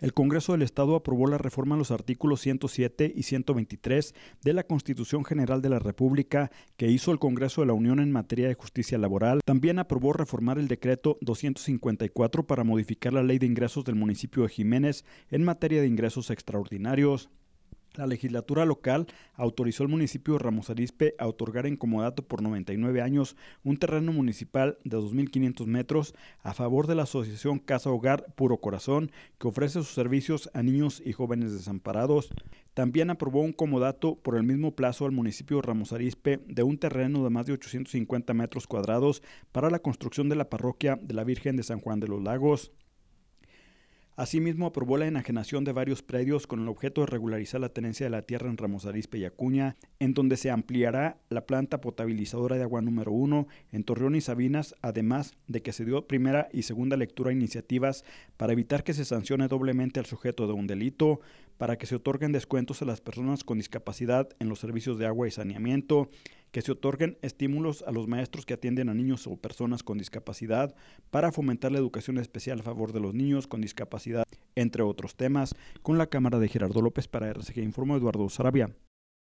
el Congreso del Estado aprobó la reforma en los artículos 107 y 123 de la Constitución General de la República que hizo el Congreso de la Unión en materia de justicia laboral. También aprobó reformar el decreto 254 para modificar la ley de ingresos del municipio de Jiménez en materia de ingresos extraordinarios. La legislatura local autorizó al municipio de Ramos Arizpe a otorgar en comodato por 99 años un terreno municipal de 2.500 metros a favor de la asociación Casa Hogar Puro Corazón, que ofrece sus servicios a niños y jóvenes desamparados. También aprobó un comodato por el mismo plazo al municipio de Ramos Arizpe de un terreno de más de 850 metros cuadrados para la construcción de la parroquia de la Virgen de San Juan de los Lagos. Asimismo, aprobó la enajenación de varios predios con el objeto de regularizar la tenencia de la tierra en Ramos Arizpe y Acuña, en donde se ampliará la planta potabilizadora de agua número uno en Torreón y Sabinas, además de que se dio primera y segunda lectura a iniciativas para evitar que se sancione doblemente al sujeto de un delito, para que se otorguen descuentos a las personas con discapacidad en los servicios de agua y saneamiento, que se otorguen estímulos a los maestros que atienden a niños o personas con discapacidad para fomentar la educación especial a favor de los niños con discapacidad, entre otros temas, con la Cámara de Gerardo López para RCG Informo Eduardo Sarabia.